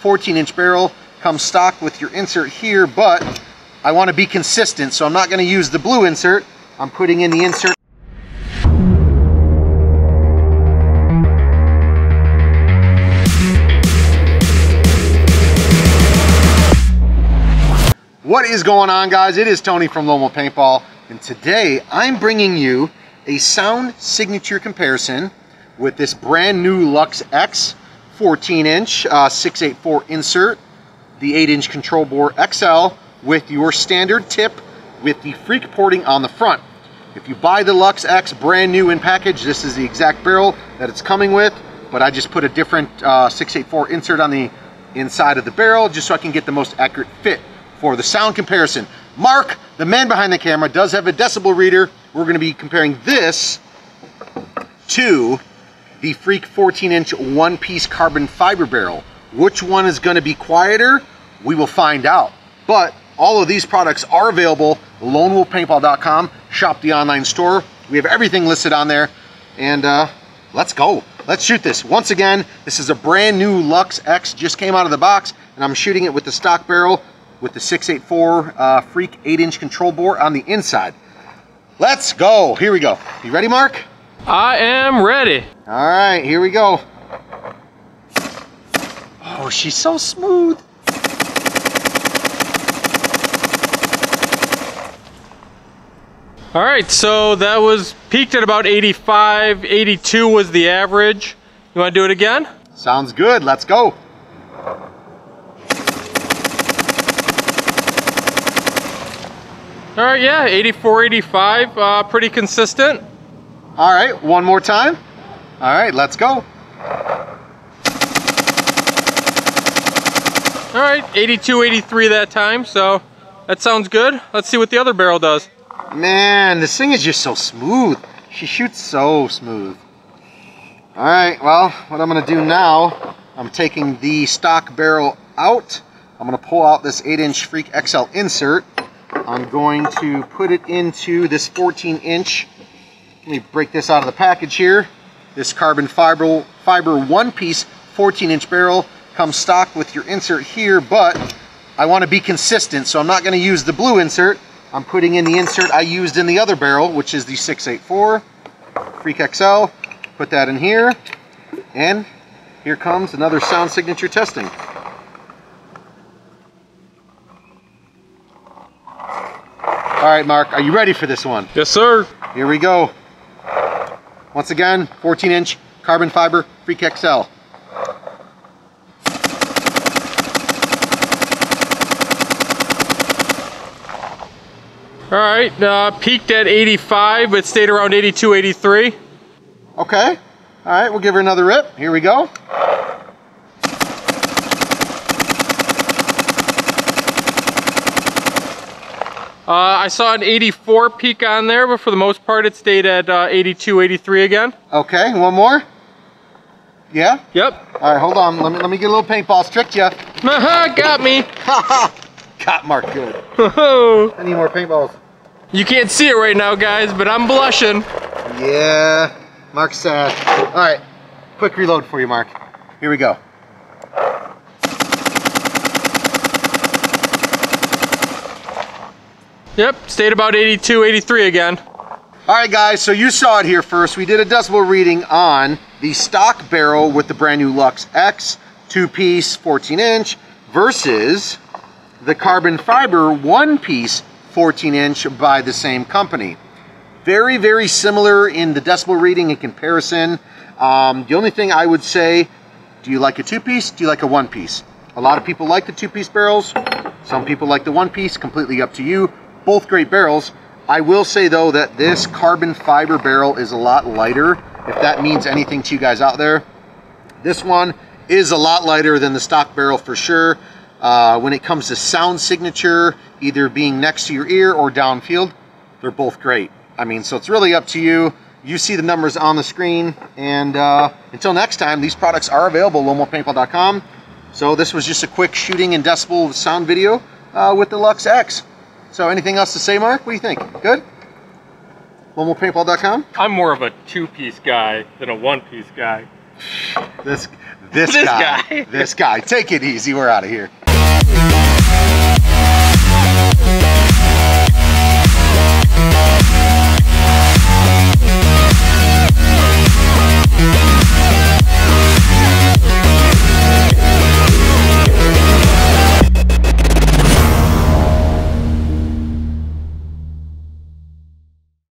14 inch barrel. Comes stock with your insert here, but I want to be consistent, so I'm not going to use the blue insert. I'm putting in the insert What is going on guys? It is Tony from Wolf Paintball and today I'm bringing you a sound signature comparison with this brand new Luxe X 14 inch uh, 684 insert, the 8 inch control bore XL with your standard tip with the freak porting on the front. If you buy the Luxe X brand new in package, this is the exact barrel that it's coming with, but I just put a different uh, 684 insert on the inside of the barrel just so I can get the most accurate fit for the sound comparison. Mark, the man behind the camera, does have a decibel reader. We're gonna be comparing this to the Freak 14 inch one piece carbon fiber barrel. Which one is gonna be quieter? We will find out. But all of these products are available, lonewolfpaintball.com, shop the online store. We have everything listed on there and uh, let's go. Let's shoot this. Once again, this is a brand new Luxe X, just came out of the box and I'm shooting it with the stock barrel with the 684 uh, Freak 8-inch control bore on the inside. Let's go. Here we go. You ready, Mark? I am ready. All right, here we go. Oh, she's so smooth. All right, so that was peaked at about 85, 82 was the average. You wanna do it again? Sounds good, let's go. All right, yeah, 84, 85, uh, pretty consistent. All right, one more time. All right, let's go. All right, 82, 83 that time, so that sounds good. Let's see what the other barrel does. Man, this thing is just so smooth. She shoots so smooth. All right, well, what I'm gonna do now, I'm taking the stock barrel out. I'm gonna pull out this 8-inch Freak XL insert. I'm going to put it into this 14 inch. Let me break this out of the package here. This carbon fiber, fiber one piece 14 inch barrel comes stock with your insert here, but I want to be consistent, so I'm not going to use the blue insert. I'm putting in the insert I used in the other barrel, which is the 684 Freak XL. Put that in here, and here comes another sound signature testing. All right, Mark, are you ready for this one? Yes, sir. Here we go. Once again, 14 inch carbon fiber Freak XL. All right, uh, peaked at 85, but stayed around 82, 83. Okay. All right, we'll give her another rip. Here we go. Uh, I saw an 84 peak on there, but for the most part it stayed at uh, 82, 83 again. Okay, one more. Yeah? Yep. All right, hold on. Let me let me get a little paintball. Tricked you. Haha, got me. Got Mark good. I need more paintballs. you can't see it right now, guys, but I'm blushing. Yeah, Mark's sad. All right, quick reload for you, Mark. Here we go. Yep, stayed about 82, 83 again. All right, guys, so you saw it here first. We did a decibel reading on the stock barrel with the brand new Luxe X, two-piece, 14-inch, versus the carbon fiber one-piece, 14-inch by the same company. Very, very similar in the decibel reading in comparison. Um, the only thing I would say, do you like a two-piece? Do you like a one-piece? A lot of people like the two-piece barrels. Some people like the one-piece, completely up to you. Both great barrels. I will say though that this carbon fiber barrel is a lot lighter, if that means anything to you guys out there. This one is a lot lighter than the stock barrel for sure. Uh, when it comes to sound signature, either being next to your ear or downfield, they're both great. I mean, so it's really up to you. You see the numbers on the screen. And uh, until next time, these products are available at lonewolfpaintball.com. So this was just a quick shooting in decibel sound video uh, with the Luxe X. So anything else to say, Mark? What do you think? Good? lonewolfpaintball.com? I'm more of a two-piece guy than a one-piece guy. This, this, This guy. guy. This guy. Take it easy. We're out of here.